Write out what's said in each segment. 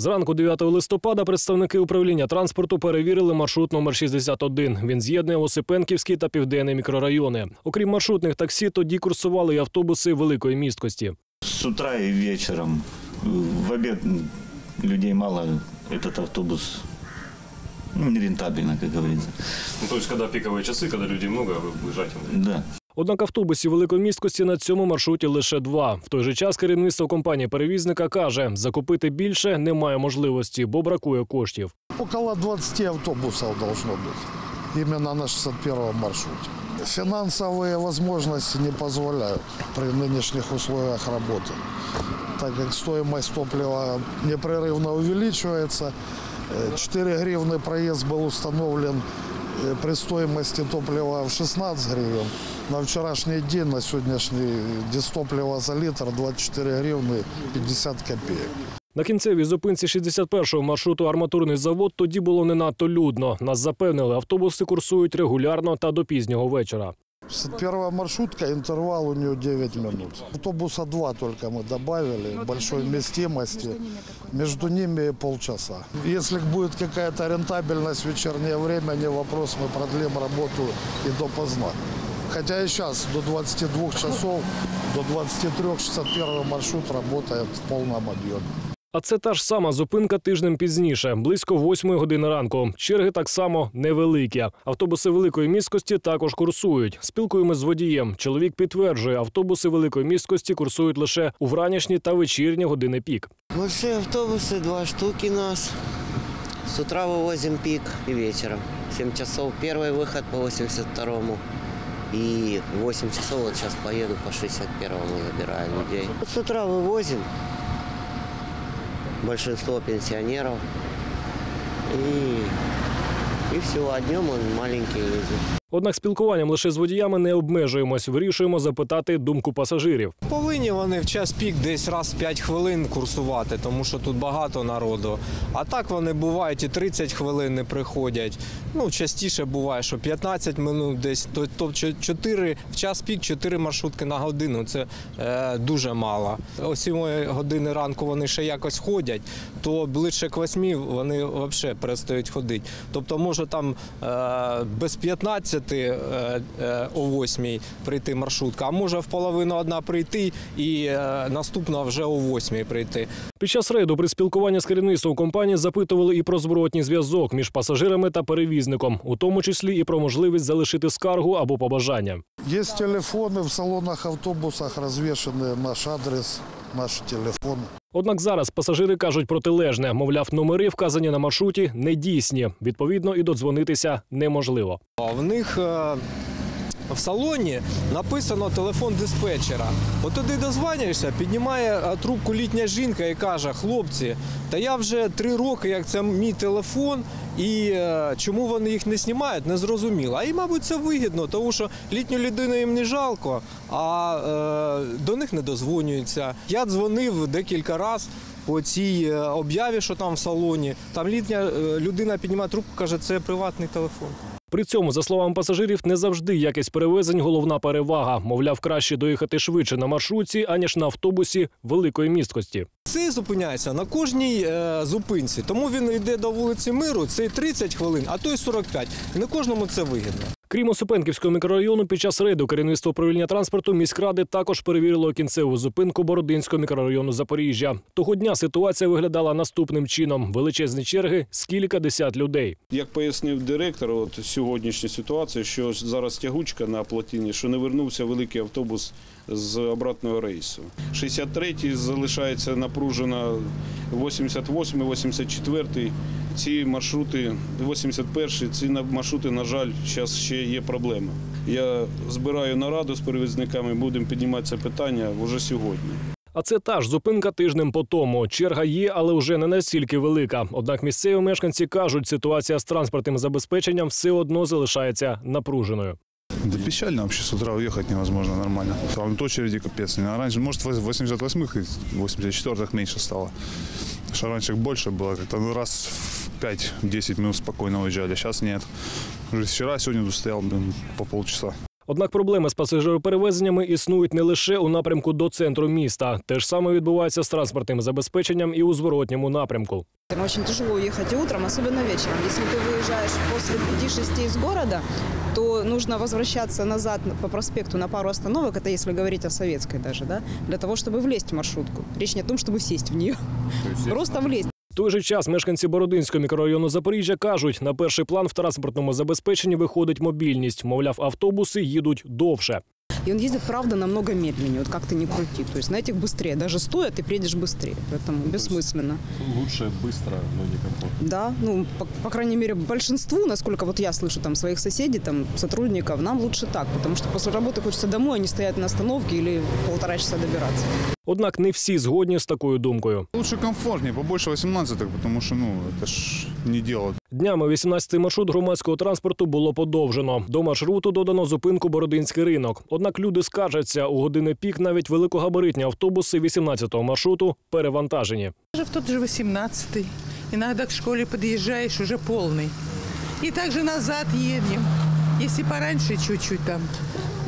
Зранку 9 листопада представники управління транспорту перевірили маршрут номер 61. Він з'єднує Осипенківський та південний мікрорайони. Окрім маршрутних таксі, тоді курсували й автобуси великої місткості. С утра и вечером. В обед людей мало, этот автобус ну, нерентабельно, как говорится. Ну, то есть, когда пиковые часы, когда людей много, вы уезжаете. Да. Однак автобусів великої місткості на цьому маршруті лише два. В той же час керівництво компанії перевізника каже, закупити більше немає можливості, бо бракує коштів. Около 20 автобусов должно быть. Именно на 61 маршруте. Финансовые возможности не позволяют при нынешних условиях работы, так как стоимость топлива непрерывно увеличивается. Э, 4 гривны проезд был установлен э, при стоимости топлива в 16 гривен. На вчорашній день, на сьогоднішній дістопліва за літр 24 гривни 50 копійок. На кінцевій зупинці 61-го маршруту арматурний завод тоді було не надто людно. Нас запевнили, автобуси курсують регулярно та до пізнього вечора. 61 маршрутка, интервал у нее 9 минут. Автобуса два только мы добавили, большой вместимости. Между ними полчаса. Если будет какая-то рентабельность в вечернее время, не вопрос, мы продлим работу и допоздна. Хотя и сейчас до 22 часов, до 23 61 маршрут работает в полном объеме. А це та ж сама зупинка тижнем пізніше, близько 8 години ранку. Черги так само невеликі. Автобуси великої міськості також курсують. Спілкуємось з водієм. Чоловік підтверджує, автобуси великої міськості курсують лише у вранішні та вечірні години пік. Большие автобусы, два штуки нас. С утра вывозим пик и вечером. 7 часов первый выход по 82-му. И в 8 часов вот сейчас поеду по 61-му забираю людей. Вот с утра вывозим. Большинство пенсионеров. И, и все, а днем он маленький ездит. Однак спілкуванням лише з водіями не обмежуємось. Вирішуємо запитати думку пасажирів. Повинні вони в час пік десь раз в 5 хвилин курсувати, тому що тут багато народу. А так вони бувають і 30 хвилин не приходять. Ну, частіше буває, що 15 минут десь, тобто 4, в час пік 4 маршрутки на годину. Це е, дуже мало. О 7 години ранку вони ще якось ходять, то ближче к 8 вони взагалі перестають ходити. Тобто може там е, без 15 е, е, о 8 прийти маршрутка, а може в половину одна прийти і е, наступна вже о 8 прийти. Під час рейду при спілкуванні з керівництвом компанії запитували і про зворотній зв'язок між пасажирами та перевізником, у тому числі і про можливість залишити скаргу або побажання. Есть телефоны в салонах автобусах, развешаны наш адрес, наши телефон. Однак зараз пасажири кажуть протилежне, мовляв, номери, вказані на маршруті, не дійсні. Відповідно, і додзвонитися неможливо. А В них е, в салоні написано телефон диспетчера. От туди дозвонюєшся, піднімає е, трубку літня жінка і каже: хлопці, та я вже три роки, як це мій телефон, і е, чому вони їх не знімають, не зрозуміло. А і, мабуть, це вигідно, тому що літню людину їм не жалко, а е, до них не дозвонюються. Я дзвонив декілька разів. По цій е, об'яві, що там в салоні, там літня людина піднімає трубку, каже, це приватний телефон. При цьому, за словами пасажирів, не завжди якість перевезень головна перевага. Мовляв, краще доїхати швидше на маршрутці, аніж на автобусі великої місткості. Цей зупиняється на кожній е, зупинці, тому він йде до вулиці Миру. Цей 30 хвилин, а той 45. І не кожному це вигідно. Крім Осипенківського мікрорайону, під час рейду керівництво управління транспорту міськради також перевірило кінцеву зупинку Бородинського мікрорайону Запоріжжя. Того дня ситуація виглядала наступним чином: величезні черги з кілька десят людей. Як пояснив директор, от сьогоднішня ситуація, що зараз тягучка на плотині, що не вернувся великий автобус з обратного рейсу. 63-й залишається напружена 88-й, 84-й. Ці маршрути, 81-й, ці на- маршрути, на жаль, зараз ще є проблема. Я збираю нараду з перевізниками, будемо піднімати це питання вже сьогодні. А це та ж зупинка тижнем по тому. Черга є, але вже не настільки велика. Однак місцеві мешканці кажуть, ситуація з транспортним забезпеченням все одно залишається напруженою. Да печально вообще с утра уехать невозможно нормально. Там очереди капец. А раньше, может, в 88-х и 84-х меньше стало. Что раньше больше было, как-то ну, раз в 5-10 минут спокойно уезжали, сейчас нет. Уже вчера, сегодня тут стоял блин, по полчаса. Однак проблеми з пасажироперевезеннями існують не лише у напрямку до центру міста. Те ж саме відбувається з транспортним забезпеченням і у зворотньому напрямку. Очень тяжело уехать и утром, особенно вечером. Если ты выезжаешь после 5-6 из города, то нужно возвращаться назад по проспекту на пару остановок, это если говорить о советской даже, да, для того, чтобы влезть в маршрутку. Речь не о том, чтобы сесть в нее. Просто влезть. В той же час мешканці Бородинського мікрорайону Запоріжжя кажуть, на перший план в транспортному забезпеченні виходить мобільність. Мовляв, автобуси їдуть довше. И он ездит, правда, намного медленнее, вот как ты ни крути. То есть на этих быстрее. Даже стоя ты приедешь быстрее. Поэтому бессмысленно. Лучше, быстро, но некомфортно. Да, ну, по, по крайней мере, большинству, насколько вот я слышу там своих соседей, там, сотрудников, нам лучше так, потому что после работы хочется домой, а не стоять на остановке или полтора часа добираться. Однак не всі згодні з такою думкою. Лучше комфортнее, побольше 18 потому что, ну, это ж не дело. Днями 18-й маршрут громадського транспорту було подовжено. До маршруту додано зупинку Бородинський ринок. Однак люди скаржаться, у години пік навіть великогабаритні автобуси 18-го маршруту перевантажені. Даже в тот же 18-й. Иногда к школе подъезжаешь уже полный. И также назад едем. Если пораньше чуть-чуть там.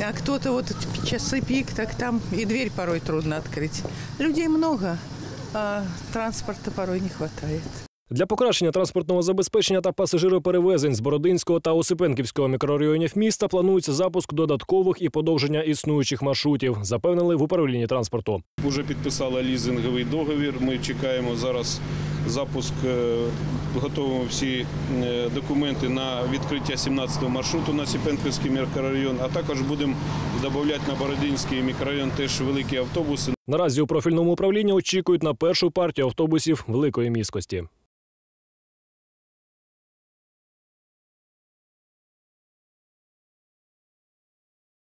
А кто-то вот часы пик, так там и дверь порой трудно открыть. Людей много, а транспорта порой не хватает. Для покращення транспортного забезпечення та пасажироперевезень з Бородинського та Осипенківського мікрорайонів міста планується запуск додаткових і подовження існуючих маршрутів, запевнили в управлінні транспорту. Уже підписали лізинговий договір. Ми чекаємо зараз запуск, готуємо всі е, документи на відкриття 17-го маршруту на Сіпенківський мікрорайон, а також будемо додавати на Бородинський мікрорайон теж великі автобуси. Наразі у профільному управлінні очікують на першу партію автобусів великої міськості.